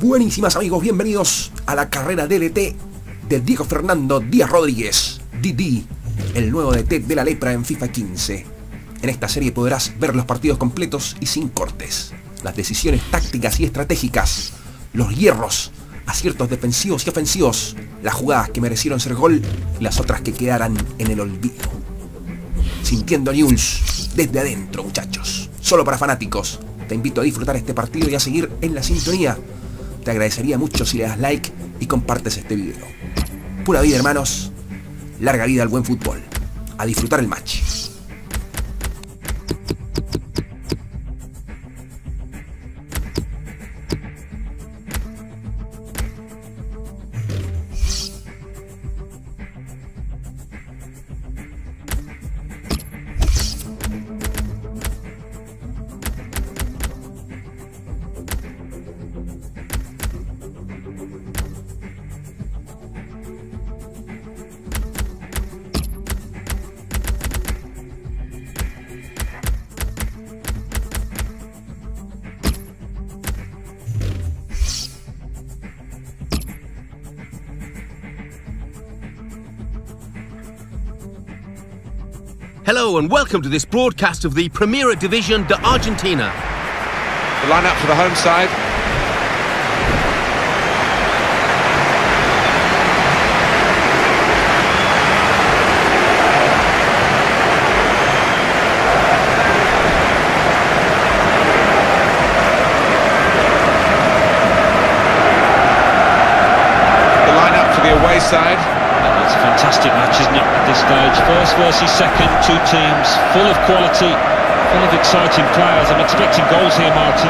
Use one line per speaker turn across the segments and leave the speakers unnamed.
Buenísimas amigos, bienvenidos a la carrera DDT de Diego Fernando Díaz Rodríguez, Didi, el nuevo DT de la lepra en FIFA 15. En esta serie podrás ver los partidos completos y sin cortes, las decisiones tácticas y estratégicas, los hierros, aciertos defensivos y ofensivos, las jugadas que merecieron ser gol y las otras que quedaran en el olvido. Sintiendo News desde adentro, muchachos. Solo para fanáticos. Te invito a disfrutar este partido y a seguir en la sintonía. Te agradecería mucho si le das like y compartes este video. Pura vida, hermanos. Larga vida al buen fútbol. A disfrutar el match.
Hello and welcome to this broadcast of the Primera División de Argentina.
The line-up for the home side. The line-up for the away side.
It's a fantastic match, isn't it, at this stage? First versus second, two teams, full of quality, full of exciting players. I'm expecting goals here, Martin.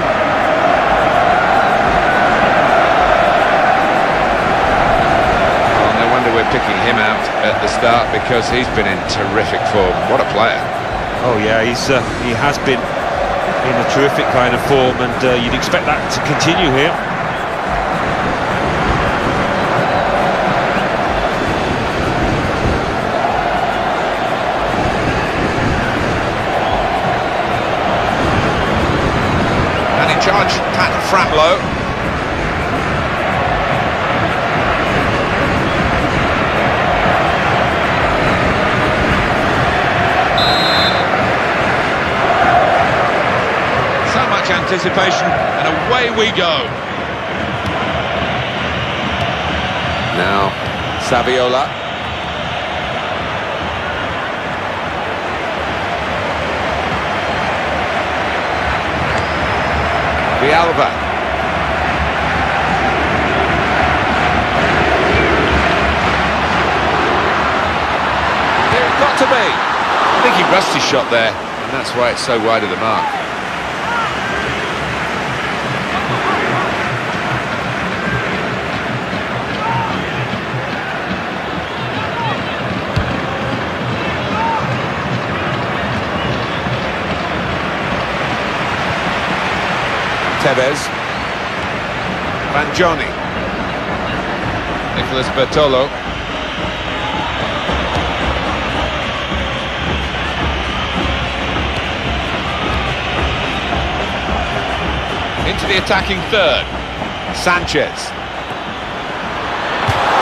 Oh, no wonder we're picking him out at the start because he's been in terrific form. What a player.
Oh yeah, he's uh, he has been in a terrific kind of form, and uh, you'd expect that to continue here.
Anticipation, and away we go. Now, Saviola. Villalba. It's got to be. I think he rushed his shot there, and that's why it's so wide of the mark. Tevez. Vangioni. Nicolas Bertolo. Into the attacking third. Sanchez.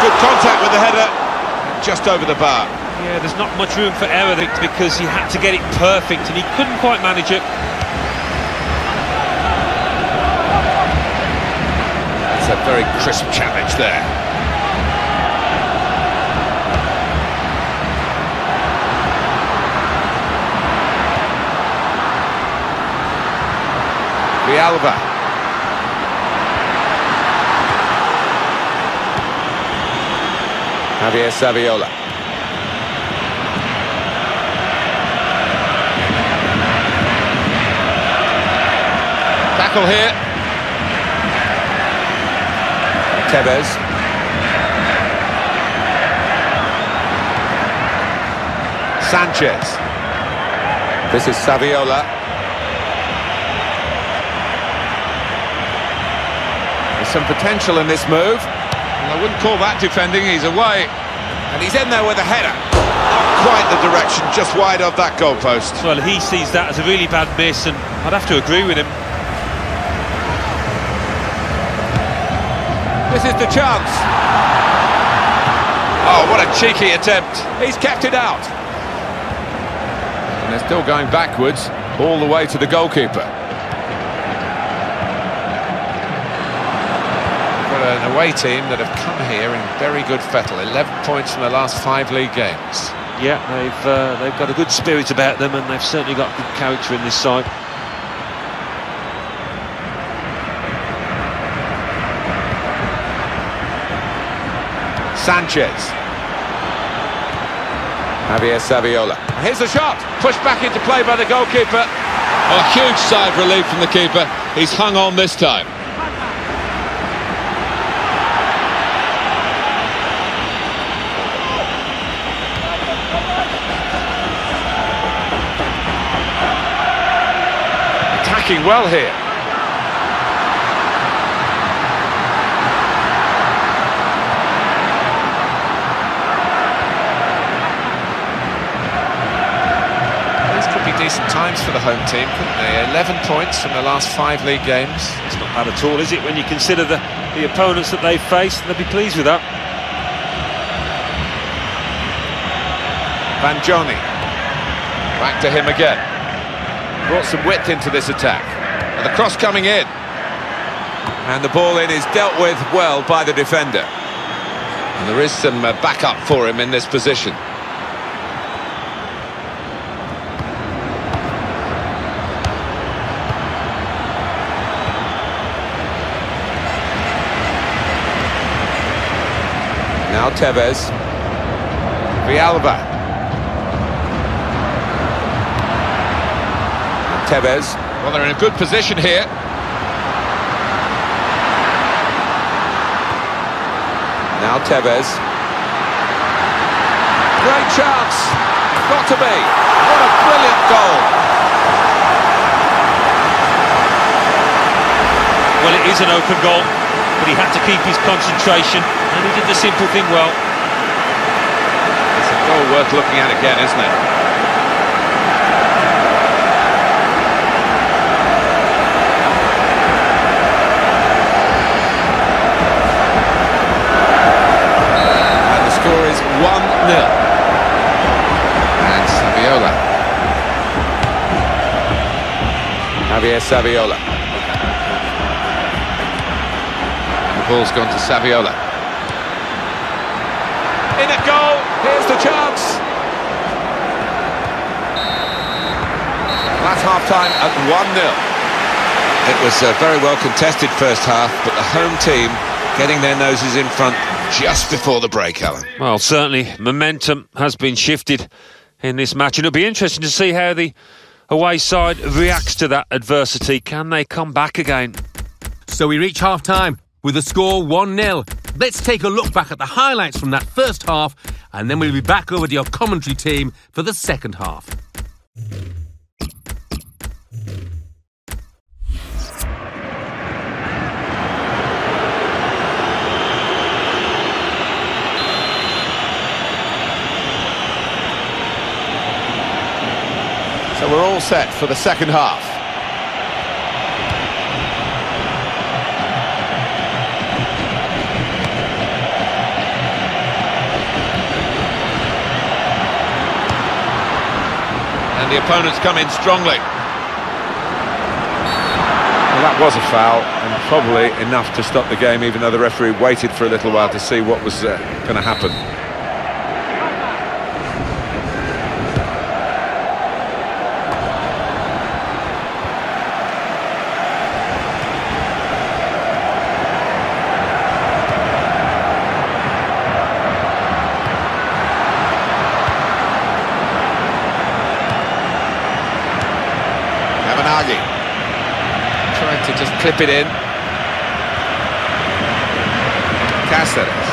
Good contact with the header. Just over the bar.
Yeah, there's not much room for error because he had to get it perfect, and he couldn't quite manage it.
It's a very crisp challenge there. Villalba. Javier Saviola. Tackle here. Tevez. Sanchez. This is Saviola. There's some potential in this move. I wouldn't call that defending, he's away. And he's in there with a header. Not quite the direction, just wide of that goalpost.
Well, he sees that as a really bad miss, and I'd have to agree with him.
This is the chance. Oh, what a cheeky attempt. He's kept it out. And they're still going backwards, all the way to the goalkeeper. Got an away team that have come here in very good fettle. 11 points from the last five league games.
Yeah, they've uh, they've got a good spirit about them, and they've certainly got good character in this side.
Sanchez. Javier Saviola. Here's the shot. Pushed back into play by the goalkeeper. A huge side relief from the keeper. He's hung on this time. Attacking well here. Decent times for the home team, couldn't they? 11 points from the last five league games.
It's not bad at all, is it? When you consider the the opponents that they've faced, they'll be pleased with that.
Vangioni. Back to him again. Brought some width into this attack. And the cross coming in. And the ball in is dealt with well by the defender. And there is some uh, backup for him in this position. Now Tevez. Villalba. Tevez. Well, they're in a good position here. Now Tevez. Great chance. Got to be. What a brilliant goal.
Well, it is an open goal, but he had to keep his concentration, and he did the simple thing well.
It's a goal worth looking at again, isn't it? And the score is 1-0. And Saviola. Javier Saviola. Ball's gone to Saviola. In at goal, here's the chance. That's half-time at 1-0. It was a very well contested first half, but the home team getting their noses in front just before the break, Alan.
Well, certainly momentum has been shifted in this match, and it'll be interesting to see how the away side reacts to that adversity. Can they come back again?
So we reach half time with the score 1 0. Let's take a look back at the highlights from that first half, and then we'll be back over to your commentary team for the second half.
So we're all set for the second half. And the opponents come in strongly. Well, that was a foul, and probably enough to stop the game, even though the referee waited for a little while to see what was uh, going to happen. Cavenaghi trying to just clip it in. Cáceres.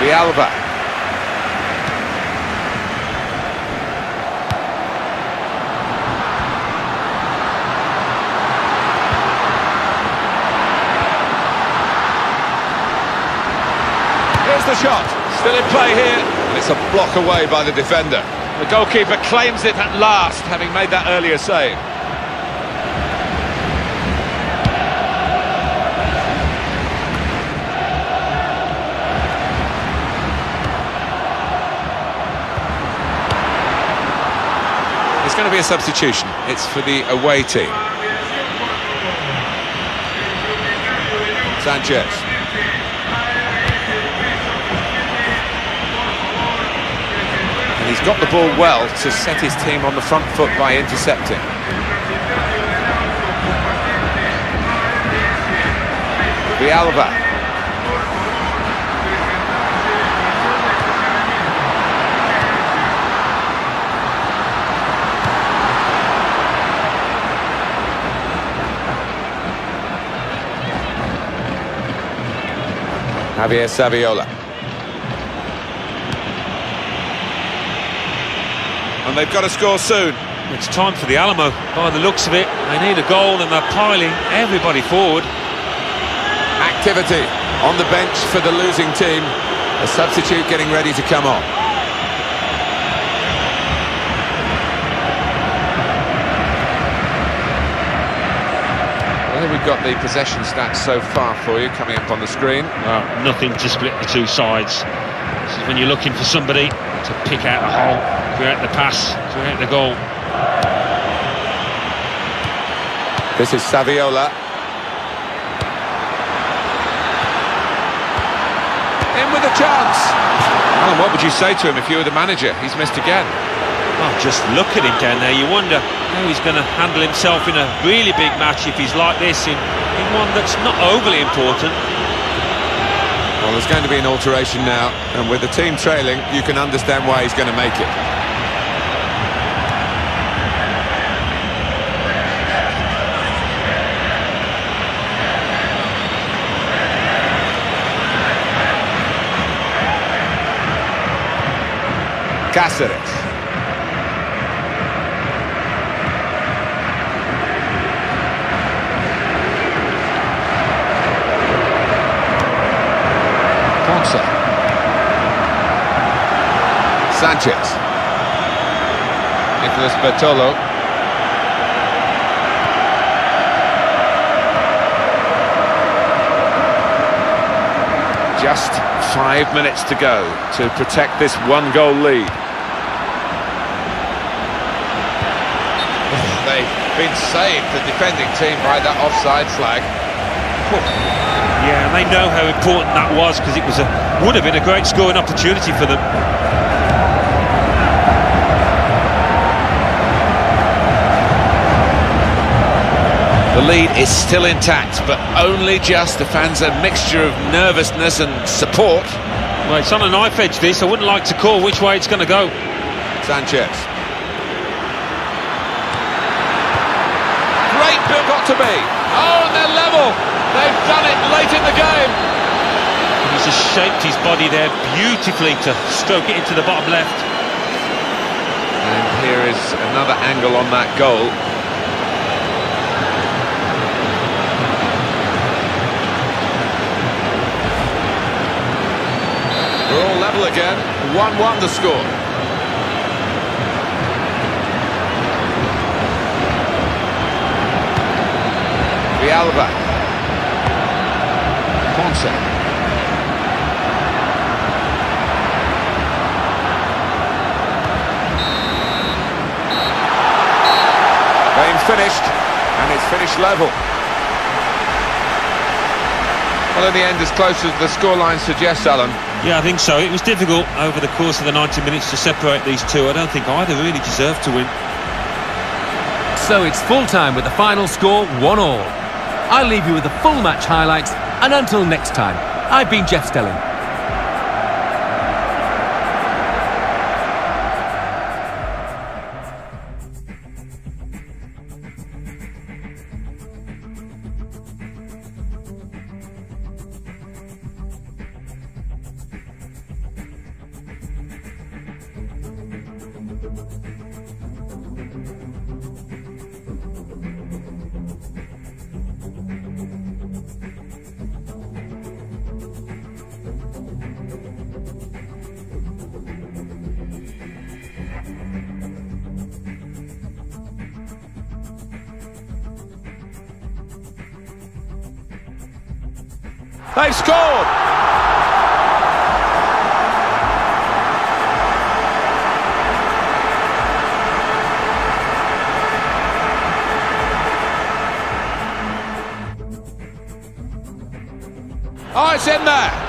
Villalba. Here's the shot. Still in play here. And it's a block away by the defender. The goalkeeper claims it at last, having made that earlier save. It's going to be a substitution. It's for the away team. Sanchez. And he's got the ball well to set his team on the front foot by intercepting. Villalba. Javier Saviola. And they've got to score soon.
It's time for the Alamo. By the looks of it, they need a goal and they're piling everybody forward.
Activity on the bench for the losing team. A substitute getting ready to come on. Well, here we've got the possession stats so far for you coming up on the screen.
Well, nothing to split the two sides. This is when you're looking for somebody to pick out a hole, create the pass, create the goal.
This is Saviola. In with a chance. Alan, what would you say to him if you were the manager? He's missed again.
Oh, just look at him down there. You wonder how he's going to handle himself in a really big match if he's like this in, in one that's not overly important.
Well, there's going to be an alteration now, and with the team trailing, you can understand why he's going to make it. Cáceres. Sanchez. Nicolas Bertolo. Just five minutes to go to protect this one-goal lead. They've been saved, the defending team, by that offside flag.
Yeah, and they know how important that was because it was a would have been a great scoring opportunity for them.
The lead is still intact, but only just. The fans a mixture of nervousness and support.
Well, it's on a knife edge this. I wouldn't like to call which way it's going to go.
Sanchez. Great build got to be. Oh, and they're level. They've done it late in the game.
He's just shaped his body there beautifully to stroke it into the bottom left.
And here is another angle on that goal. We're all level again. 1-1 the score. Villalba. Ponce. Game finished, and it's finished level. Well, in the end, as close as the scoreline suggests, Alan.
Yeah, I think so. It was difficult over the course of the 90 minutes to separate these two. I don't think either really deserved to win.
So it's full time with the final score 1 all. I'll leave you with the full match highlights, and until next time, I've been Jeff Stelling.
Thank They've scored! Oh, it's in there!